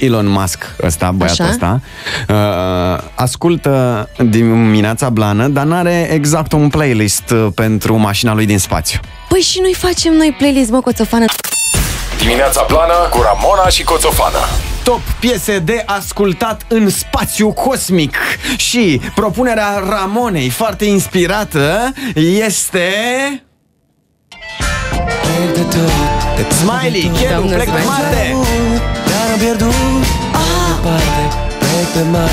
Elon Musk ăsta, băiatul Așa. ăsta, uh, ascultă dimineața blană, dar n-are exact un playlist uh, pentru mașina lui din spațiu. Păi și noi facem noi playlist, mă, coțofană. Dimineața Blană cu Ramona și Coțofană. Top piese de ascultat în spațiu cosmic și propunerea Ramonei, foarte inspirată, este... Smiley, Chelu, Doamne, plec pe Smiley. Marte!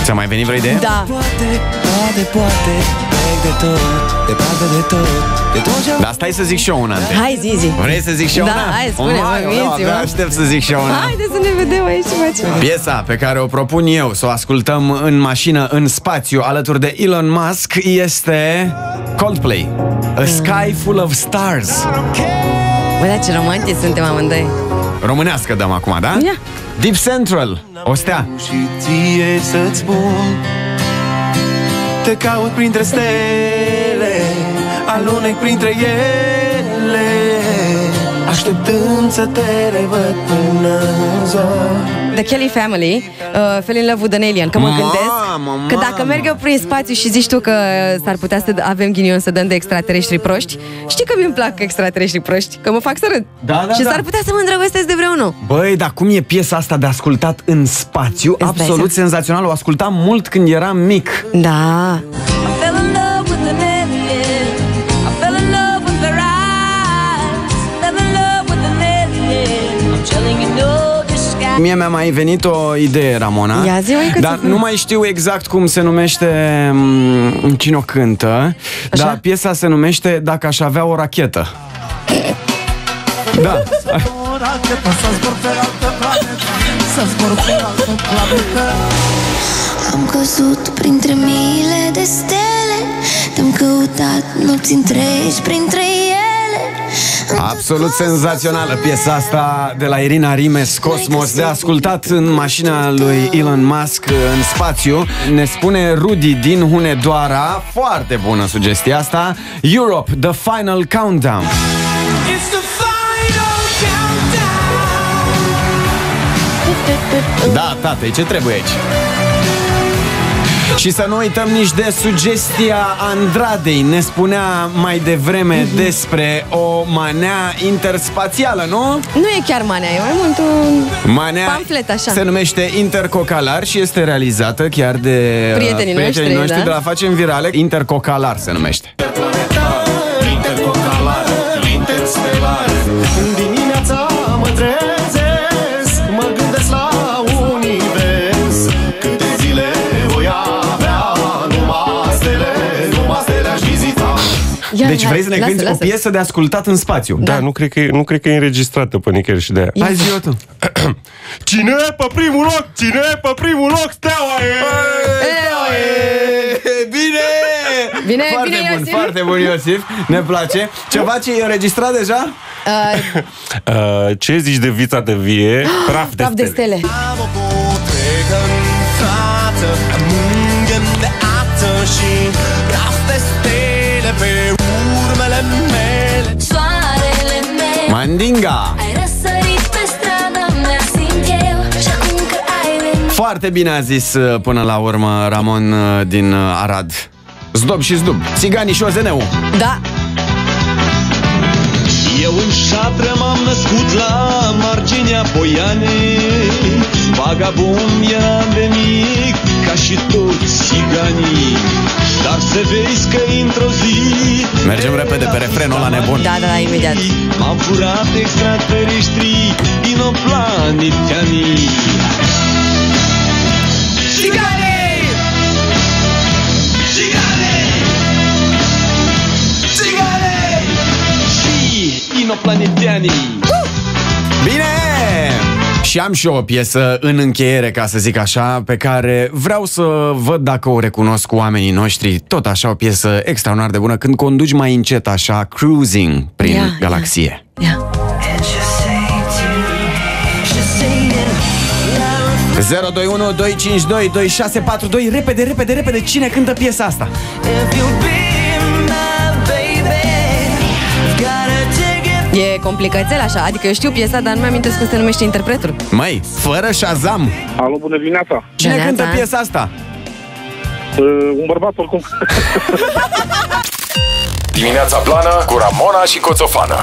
Ți-a mai venit vreo idee? Da. Poate, poate, poate Plec de tot, departe de tot De tot ce am Dar stai să zic și eu una întâi. Hai, zi, zi. Vrei să zic și eu Da, una? hai, spune, Mai, mă, eu minți-mă. abia aștept să zic și eu una. Haide să ne vedem aici ce facem. Piesa pe care o propun eu să o ascultăm în mașină, în spațiu, alături de Elon Musk, este Coldplay. A Sky Full of Stars. Bă, da, ce romantici suntem amândoi. Românească dăm acum, da? Ia. Deep Central, o stea. Și ție să-ți spun Te caut printre stele Alunec printre ele Așteptând să te revăd până în zor The Kelly Family, uh, Fell in Love with an Alien, că mă Mamă, gândesc că dacă mamă. merg eu prin spațiu și zici tu că s-ar putea să avem ghinion să dăm de extraterestri proști, știi că mi-mi plac extraterestri proști, că mă fac să râd. Da, da, și da. s-ar putea să mă îndrăgostesc de vreunul. Băi, dar cum e piesa asta de ascultat în spațiu? dai Absolut seama? senzațional. O ascultam mult când eram mic. Da. Mie mi-a mai venit o idee, Ramona. Ia zi, măi, că Dar să- nu mai știu exact cum se numește m, cine o cântă. Așa? Dar piesa se numește Dacă aș avea o rachetă. Da. Am căzut printre miile de stele Te-am căutat nopți întregi printre ele Absolut senzațională piesa asta de la Irina Rimes, Cosmos, de ascultat în mașina lui Elon Musk în spațiu. Ne spune Rudy din Hunedoara, foarte bună sugestia asta, Europe, The Final Countdown. It's the final countdown Da, tată, ce trebuie aici? Și să nu uităm nici de sugestia Andradei. Ne spunea mai devreme despre o manea interspațială, nu? Nu e chiar manea, e mai mult un Manea pamflet așa. se numește Intercocalar și este realizată chiar de uh, Prietenii noștri, noștri da? de la Facem Virale. Intercocalar se numește. Dimineața mă trezesc Deci hai, vrei să ne lasă, cânti o lasă. piesă de ascultat în spațiu? Da, nu cred, că, e- nu cred că e înregistrată pe nicăieri și de aia. Hai zi o tu. Cine e pe primul loc? Cine e pe primul loc? Steaua e! Bine! Bine, foarte bine, bun, Iosif. foarte bun, Iosif. Ne place. Ceva ce e înregistrat deja? Uh, Uh, ce zici de vița de vie? Praf de praf de stele. stele. Am o potregă în față Am mângă de ață și Praf de stele pe venit Foarte bine a zis uh, până la urmă Ramon uh, din uh, Arad. Zdob și zdub. Țiganii și OZN-ul. Da. Eu în șatră m-am născut la marginea Poianei Vagabond eram de mic, ca și toți țiganii Dar să vezi că într-o zi Mergem repede pe refrenul ăla nebun. Da, da, da, imediat. M-am furat extraterestri din o planetanii Țiganii! Țiganii! Țiganii! Și inoplaneteanii Bine! Și am și eu o piesă în încheiere, ca să zic așa, pe care vreau să văd dacă o recunosc cu oamenii noștri. Tot așa o piesă extraordinar de bună, când conduci mai încet așa, cruising prin Ia, ia. galaxie. Ia. 021 252 2642 Repede, repede, repede, cine cântă piesa asta? E complicățel așa, adică eu știu piesa, dar nu mi-am amintesc cum se numește interpretul. Măi, fără Shazam. Alo, bună dimineața. Cine Neața. cântă piesa asta? Uh, un bărbat oricum. Dimineața Blană cu Ramona și Coțofană.